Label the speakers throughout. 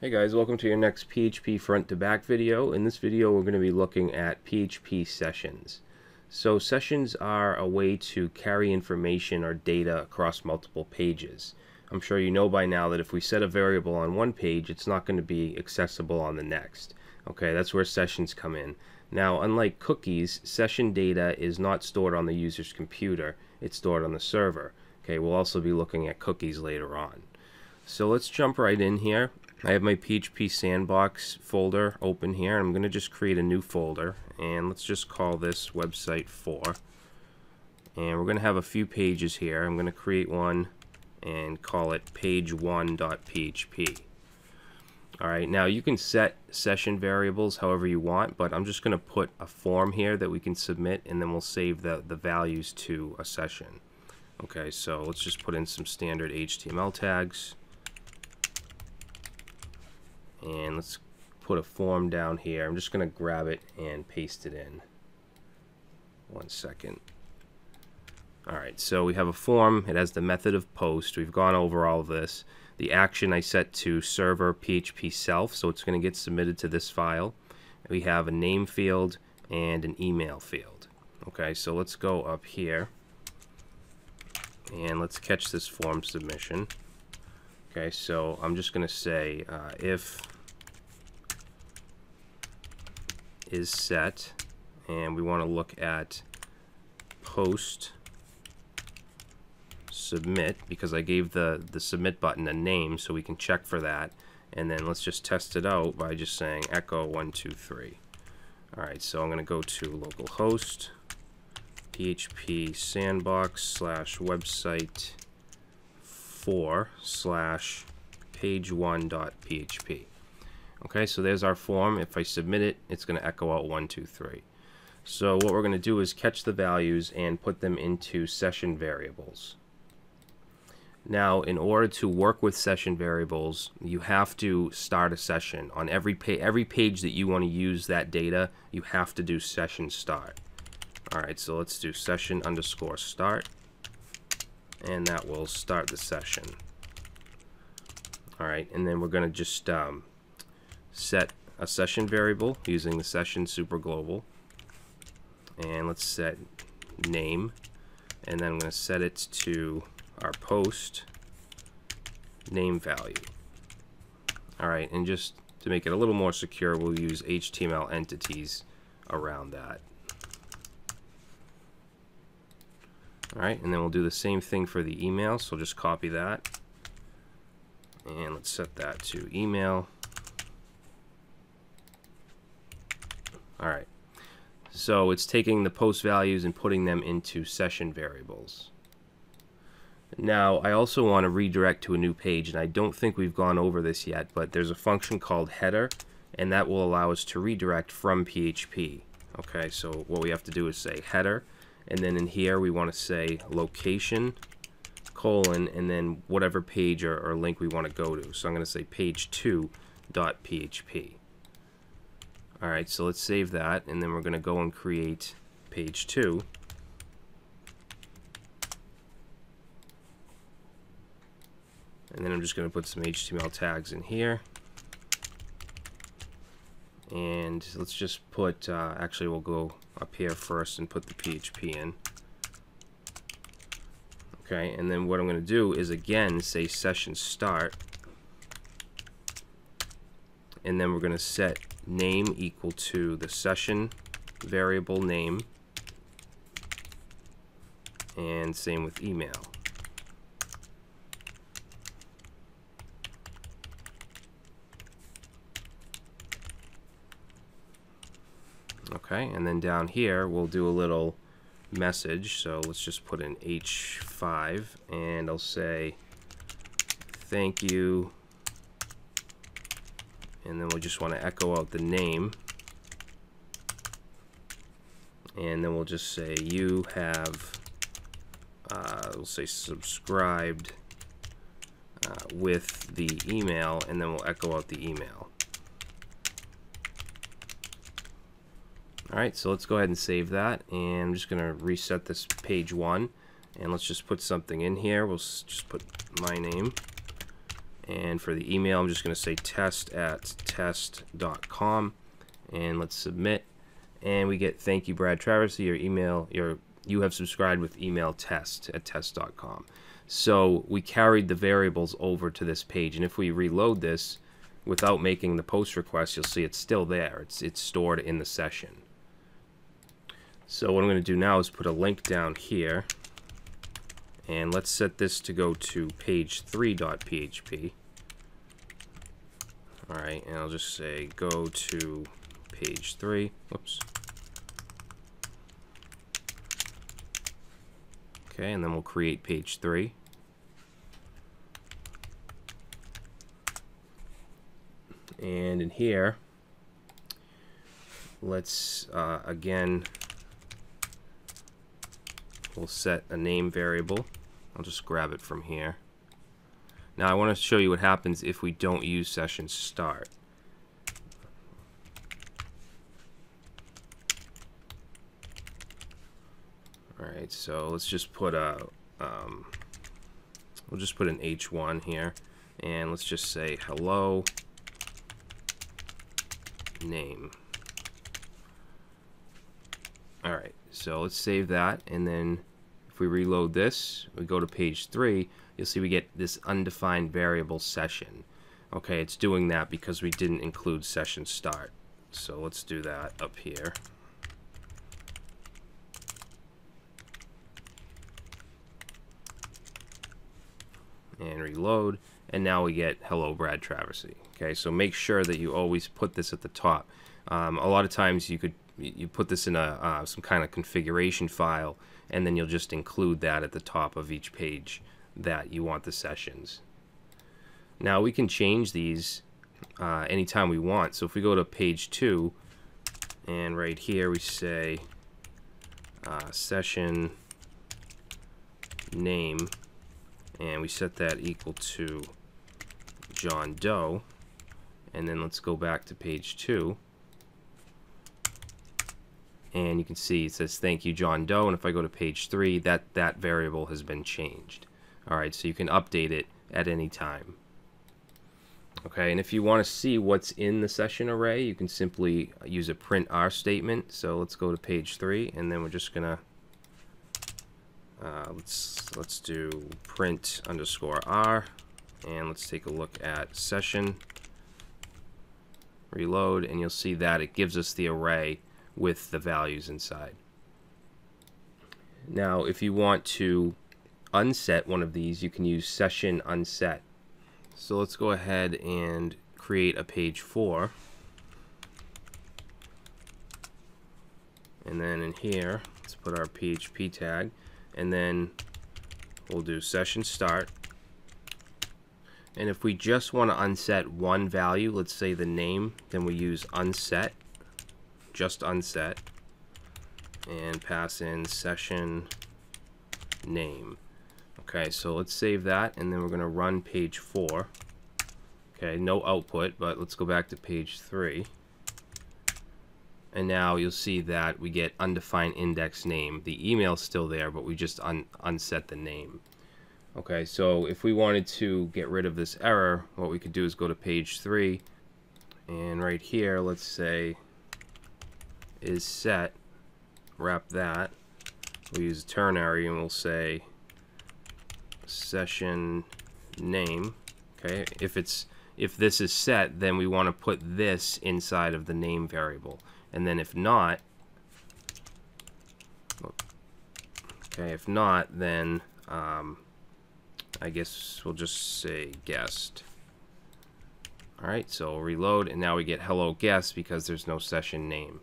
Speaker 1: Hey guys, welcome to your next PHP front to back video. In this video we're going to be looking at PHP sessions. So sessions are a way to carry information or data across multiple pages. I'm sure you know by now that if we set a variable on one page it's not going to be accessible on the next. Okay, that's where sessions come in. Now unlike cookies, session data is not stored on the user's computer, it's stored on the server. Okay, we'll also be looking at cookies later on. So let's jump right in here I have my PHP sandbox folder open here. I'm going to just create a new folder and let's just call this website 4 and we're going to have a few pages here. I'm going to create one and call it page1.php. Alright, now you can set session variables however you want, but I'm just going to put a form here that we can submit and then we'll save the, the values to a session. Okay, so let's just put in some standard HTML tags and let's put a form down here. I'm just going to grab it and paste it in. One second. Alright, so we have a form. It has the method of post. We've gone over all of this. The action I set to server PHP self, so it's going to get submitted to this file. We have a name field and an email field. Okay, so let's go up here and let's catch this form submission. Okay, so I'm just going to say uh, if is set and we want to look at post submit because I gave the the submit button a name so we can check for that. And then let's just test it out by just saying echo 123 alright so I'm gonna go to localhost php sandbox slash website 4 slash page1 dot php Okay, so there's our form. If I submit it, it's going to echo out 1, 2, 3. So what we're going to do is catch the values and put them into session variables. Now, in order to work with session variables, you have to start a session. On every, pa every page that you want to use that data, you have to do session start. Alright, so let's do session underscore start. And that will start the session. Alright, and then we're going to just um, set a session variable using the session super global and let's set name and then I'm going to set it to our post name value. Alright and just to make it a little more secure we'll use HTML entities around that alright and then we'll do the same thing for the email so just copy that and let's set that to email All right. So it's taking the post values and putting them into session variables. Now, I also want to redirect to a new page, and I don't think we've gone over this yet, but there's a function called header, and that will allow us to redirect from PHP. Okay, so what we have to do is say header, and then in here we want to say location, colon, and then whatever page or, or link we want to go to. So I'm going to say page2.php. Alright, so let's save that, and then we're going to go and create page 2. And then I'm just going to put some HTML tags in here. And let's just put, uh, actually we'll go up here first and put the PHP in. Okay, and then what I'm going to do is again say session start. And then we're going to set name equal to the session variable name and same with email. Okay, and then down here we'll do a little message. So let's just put in H5 and I'll say thank you. And then we'll just want to echo out the name. And then we'll just say you have uh, we'll say subscribed uh, with the email and then we'll echo out the email alright so let's go ahead and save that and I'm just gonna reset this page one and let's just put something in here we'll just put my name And for the email, I'm just going to say test at test.com. And let's submit. And we get thank you, Brad Traversy. Your email, your you have subscribed with email test at test.com. So we carried the variables over to this page. And if we reload this without making the post request, you'll see it's still there. It's, it's stored in the session. So what I'm going to do now is put a link down here. And let's set this to go to page3.php. Alright, and I'll just say go to page 3. Whoops. Okay, and then we'll create page 3. And in here, let's uh, again, we'll set a name variable. I'll just grab it from here. Now I want to show you what happens if we don't use session start. Alright, so let's just put a, um, we'll just put an H1 here, and let's just say hello name. Alright, so let's save that, and then if we reload this, we go to page 3, you'll see we get this undefined variable session. Okay, it's doing that because we didn't include session start. So let's do that up here. and reload and now we get hello Brad Traversy okay so make sure that you always put this at the top um, a lot of times you could you put this in a uh, some kind of configuration file and then you'll just include that at the top of each page that you want the sessions. Now we can change these uh, anytime we want. So if we go to page 2 and right here we say uh, session name and we set that equal to John Doe. And then let's go back to page 2 and you can see it says thank you John Doe. And if I go to page 3 that that variable has been changed. Alright so you can update it at any time. Okay and if you want to see what's in the session array you can simply use a print r statement. So let's go to page 3 and then we're just gonna uh, let's let's do print underscore r and let's take a look at session. Reload and you'll see that it gives us the array with the values inside. Now if you want to unset one of these you can use session unset. So let's go ahead and create a page 4 and then in here let's put our PHP tag. And then we'll do session start. And if we just want to unset one value let's say the name then we use unset just unset and pass in session name okay so let's save that and then we're going to run page 4 okay no output but let's go back to page 3 and now you'll see that we get undefined index name. The email is still there, but we just un unset the name. Okay, so if we wanted to get rid of this error, what we could do is go to page 3, and right here, let's say, is set, wrap that, we'll use ternary, and we'll say session name, okay, if it's if this is set, then we want to put this inside of the name variable. And then if not, okay, if not, then um, I guess we'll just say guest. Alright, so reload, and now we get hello guest because there's no session name.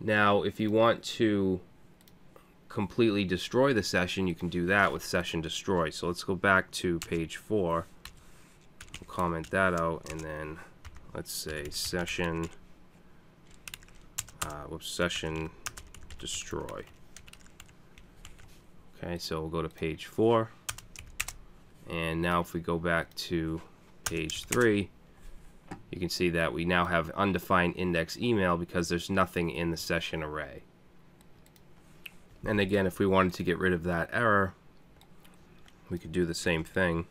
Speaker 1: Now, if you want to completely destroy the session, you can do that with session destroy. So let's go back to page 4. We'll comment that out, and then let's say session uh, whoops, session destroy. Okay, so we'll go to page 4. And now if we go back to page 3, you can see that we now have undefined index email because there's nothing in the session array. And again, if we wanted to get rid of that error, we could do the same thing.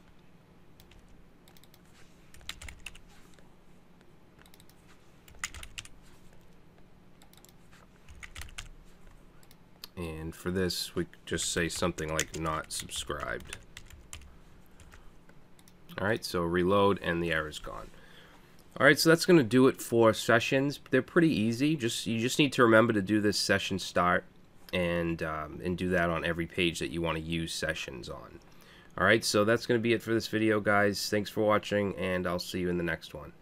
Speaker 1: And for this, we just say something like not subscribed. All right, so reload and the error is gone. Alright, so that's going to do it for sessions. They're pretty easy. Just You just need to remember to do this session start and, um, and do that on every page that you want to use sessions on. Alright, so that's going to be it for this video, guys. Thanks for watching, and I'll see you in the next one.